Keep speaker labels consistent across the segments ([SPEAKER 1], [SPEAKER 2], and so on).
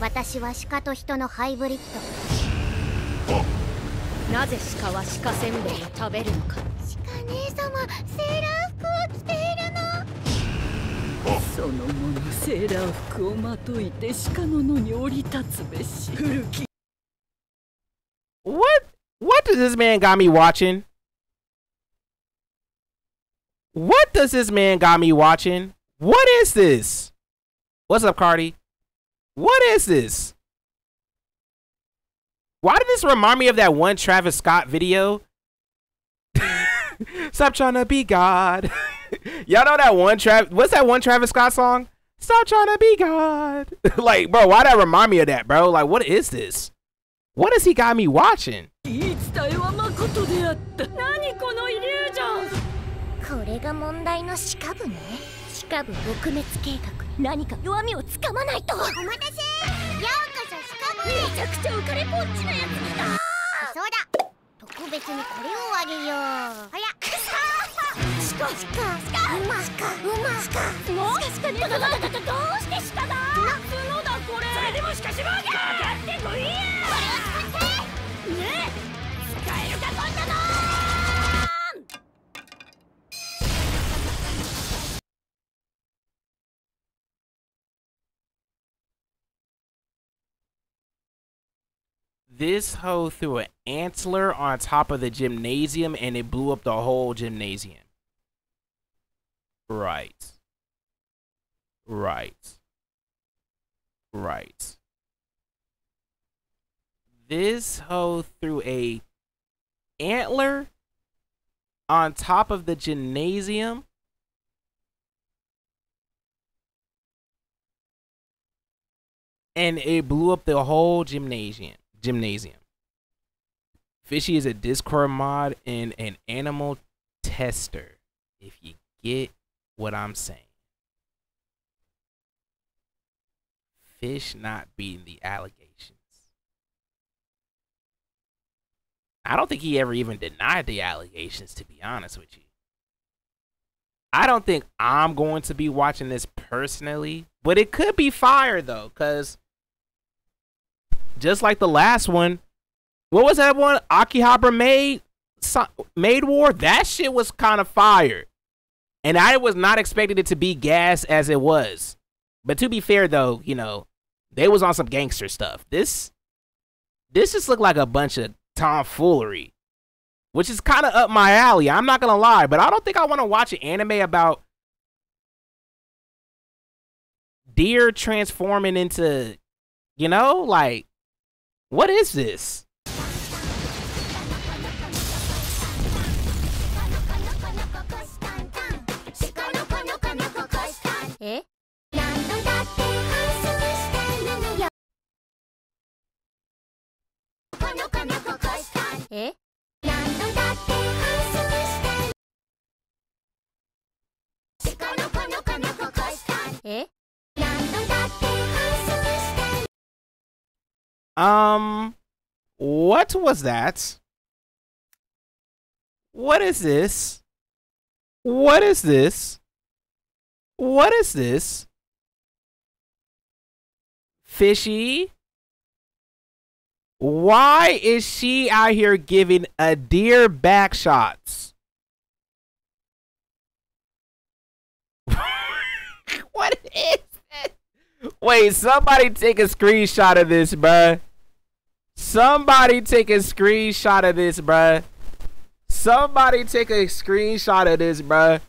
[SPEAKER 1] 私は鹿と人のハイブリッドなぜ鹿は鹿せんべいを食べるのか鹿姉様セーラー服を着ているの
[SPEAKER 2] その者セーラー服をまといて鹿の野に降り立つべし古き
[SPEAKER 3] What? What does this man got me watching? What does this man got me watching? What is this? What's up, Cardi? What is this? Why did this remind me of that one Travis Scott video? Stop trying to be God. Y'all know that one Travis? What's that one Travis Scott song? Stop trying to be God. like, bro, why that remind me of that, bro? Like, what is this? What has he got me watching?
[SPEAKER 2] 何
[SPEAKER 1] か弱みをつかまないと。お待たせ。ようこそめちゃくちゃ浮かれぽっちのやつ来そうだ。特別にこれをあげよう。あら。くそシカ。シか。うまシか。うまシか。もうシカシどうしてシだもうけ
[SPEAKER 3] This hoe threw an antler on top of the gymnasium and it blew up the whole gymnasium. Right. Right. Right. This hoe threw a antler on top of the gymnasium. And it blew up the whole gymnasium gymnasium. Fishy is a Discord mod and an animal tester. If you get what I'm saying. Fish not beating the allegations. I don't think he ever even denied the allegations, to be honest with you. I don't think I'm going to be watching this personally, but it could be fire though, because just like the last one. What was that one? Akihabara maid maid war. That shit was kind of fire, and I was not expecting it to be gas as it was. But to be fair, though, you know, they was on some gangster stuff. This this just looked like a bunch of tomfoolery, which is kind of up my alley. I'm not gonna lie, but I don't think I want to watch an anime about deer transforming into, you know, like what is this?
[SPEAKER 1] Eh? Eh? Eh?
[SPEAKER 3] Um, what was that? What is this? What is this? What is this? Fishy? Why is she out here giving a deer back shots? what is this? Wait, somebody take a screenshot of this, bruh. Somebody take a screenshot of this, bruh. Somebody take a screenshot of this, bruh.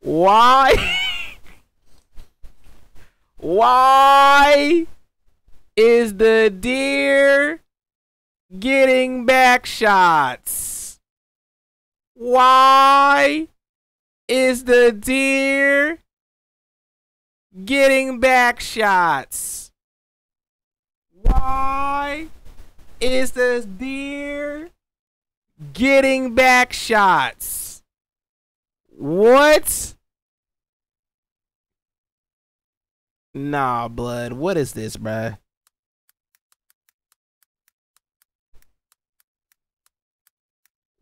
[SPEAKER 3] Why? Why is the deer getting back shots? Why is the deer getting back shots? Why is the deer getting back shots? What? Nah, blood. What is this, bruh?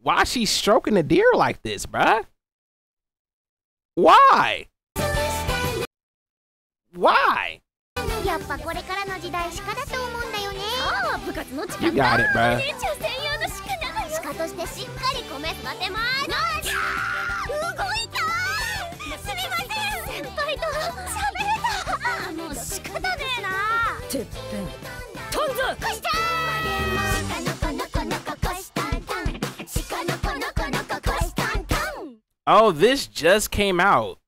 [SPEAKER 3] Why she stroking the deer like this, bruh? Why? Why?
[SPEAKER 1] っぱこれからの時代鹿だと思うんだよね。
[SPEAKER 2] ああ部活の力
[SPEAKER 3] You got it, bruh.
[SPEAKER 2] 年中専用の鹿なの。よ
[SPEAKER 1] 鹿としてしっかり米育てます。動いた。すみません。先輩と喋れた。もう仕方ねえな
[SPEAKER 2] てっぺん。飛んぞ
[SPEAKER 1] こした鹿の子の子のしたんたん鹿の子の子のしたんたん
[SPEAKER 3] Oh, this just came out.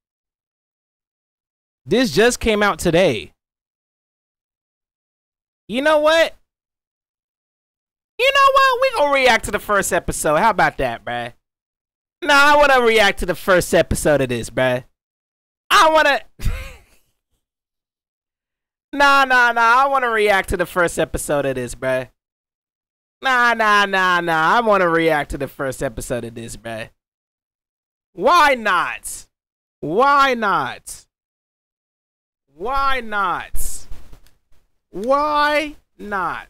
[SPEAKER 3] This just came out today. You know what? You know what? We gonna react to the first episode. How about that, bruh? Nah, I wanna react to the first episode of this, bruh. I wanna. nah, nah, nah. I wanna react to the first episode of this, bruh. Nah, nah, nah, nah. I wanna react to the first episode of this, bruh. Why not? Why not? Why not? Why not?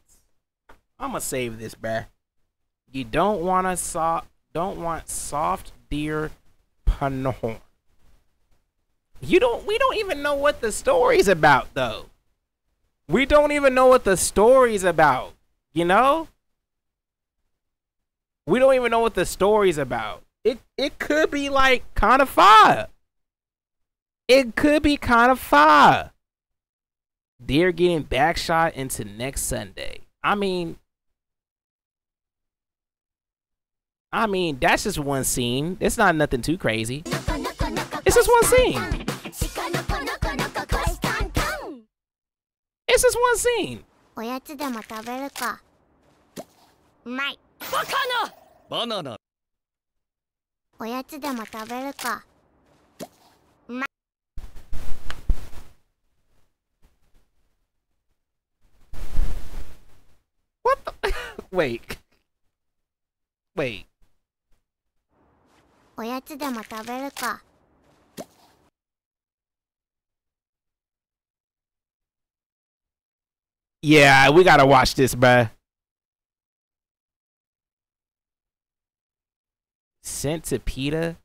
[SPEAKER 3] I'm gonna save this, bruh. You don't want to soft, don't want soft deer panor. You don't. We don't even know what the story's about, though. We don't even know what the story's about. You know. We don't even know what the story's about. It it could be like kind of fire. It could be kind of fire They're getting backshot into next Sunday. I mean, I mean that's just one scene. It's not nothing too crazy. It's just one scene. It's just one scene.
[SPEAKER 1] おやつでも食べるかうまい
[SPEAKER 2] バカな
[SPEAKER 4] バナナ
[SPEAKER 1] おやつでも食べるか
[SPEAKER 3] Wait. Wait.
[SPEAKER 1] おやつでも食べるか
[SPEAKER 3] Yeah, we gotta watch this, bruh. Sent to PETA?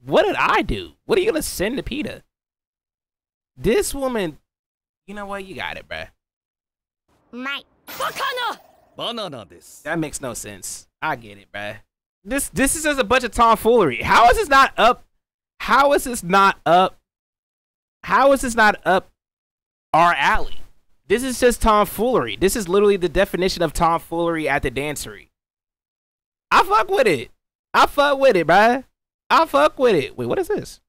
[SPEAKER 3] What did I do? What are you gonna send to PETA? This woman, you know what? You got it, bruh.
[SPEAKER 1] う
[SPEAKER 4] banana this.
[SPEAKER 3] That makes no sense. I get it, bruh. This this is just a bunch of tomfoolery. How is this not up? How is this not up? How is this not up our alley? This is just tomfoolery. This is literally the definition of tomfoolery at the dancery. I fuck with it. I fuck with it, bruh. I fuck with it. Wait, what is this?